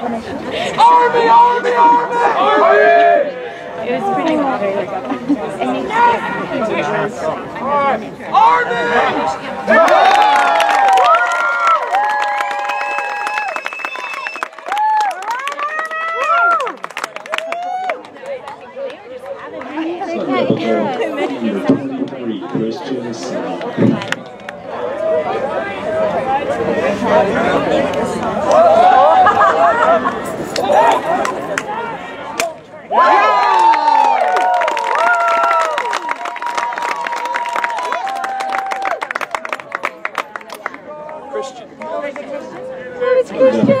Army, army, army! Army! It was pretty hard. And you So, number 423, Christian Sal. Christian. Oh, it's Christian.